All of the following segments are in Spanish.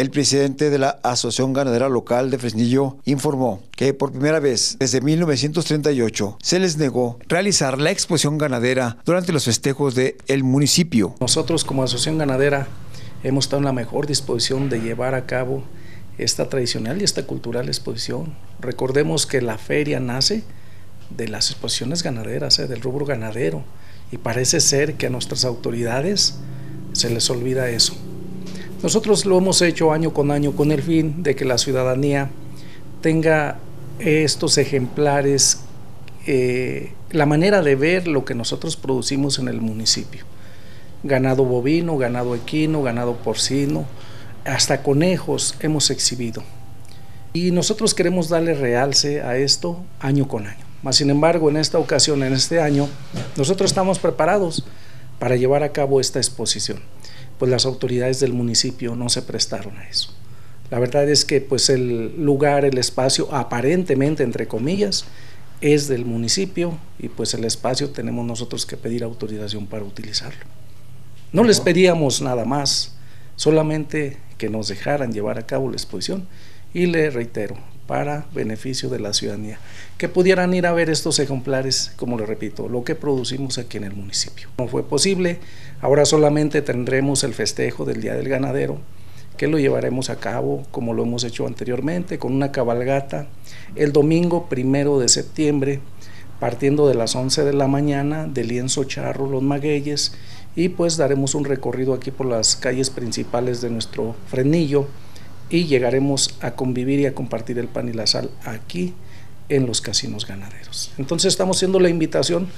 El presidente de la Asociación Ganadera Local de Fresnillo informó que por primera vez desde 1938 se les negó realizar la exposición ganadera durante los festejos del el municipio. Nosotros como Asociación Ganadera hemos estado en la mejor disposición de llevar a cabo esta tradicional y esta cultural exposición. Recordemos que la feria nace de las exposiciones ganaderas, ¿eh? del rubro ganadero, y parece ser que a nuestras autoridades se les olvida eso. Nosotros lo hemos hecho año con año con el fin de que la ciudadanía tenga estos ejemplares, eh, la manera de ver lo que nosotros producimos en el municipio. Ganado bovino, ganado equino, ganado porcino, hasta conejos hemos exhibido. Y nosotros queremos darle realce a esto año con año. Mas, sin embargo, en esta ocasión, en este año, nosotros estamos preparados para llevar a cabo esta exposición, pues las autoridades del municipio no se prestaron a eso. La verdad es que pues el lugar, el espacio, aparentemente, entre comillas, es del municipio y pues el espacio tenemos nosotros que pedir autorización para utilizarlo. No les pedíamos nada más, solamente que nos dejaran llevar a cabo la exposición y le reitero, para beneficio de la ciudadanía, que pudieran ir a ver estos ejemplares, como le repito, lo que producimos aquí en el municipio. No fue posible, ahora solamente tendremos el festejo del Día del Ganadero, que lo llevaremos a cabo como lo hemos hecho anteriormente, con una cabalgata el domingo primero de septiembre, partiendo de las 11 de la mañana de Lienzo Charro, Los Magueyes, y pues daremos un recorrido aquí por las calles principales de nuestro frenillo y llegaremos a convivir y a compartir el pan y la sal aquí en los casinos ganaderos. Entonces estamos haciendo la invitación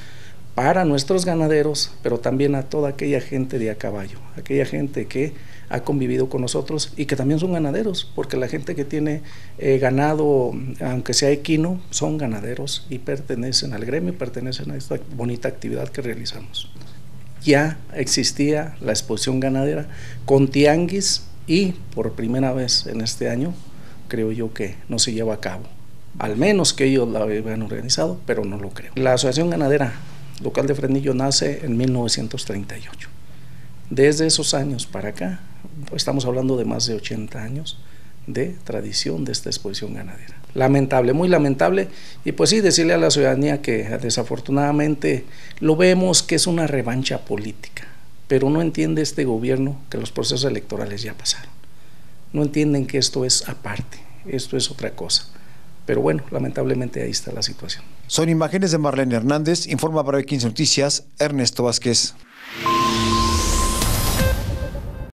para nuestros ganaderos, pero también a toda aquella gente de a caballo, aquella gente que ha convivido con nosotros y que también son ganaderos, porque la gente que tiene eh, ganado, aunque sea equino, son ganaderos y pertenecen al gremio, pertenecen a esta bonita actividad que realizamos. Ya existía la exposición ganadera con tianguis y por primera vez en este año creo yo que no se lleva a cabo. Al menos que ellos la habían organizado, pero no lo creo. La Asociación Ganadera Local de Frenillo nace en 1938. Desde esos años para acá, estamos hablando de más de 80 años de tradición de esta exposición ganadera. Lamentable, muy lamentable. Y pues sí, decirle a la ciudadanía que desafortunadamente lo vemos que es una revancha política pero no entiende este gobierno que los procesos electorales ya pasaron. No entienden que esto es aparte, esto es otra cosa. Pero bueno, lamentablemente ahí está la situación. Son imágenes de Marlene Hernández, informa para 15 Noticias, Ernesto Vázquez.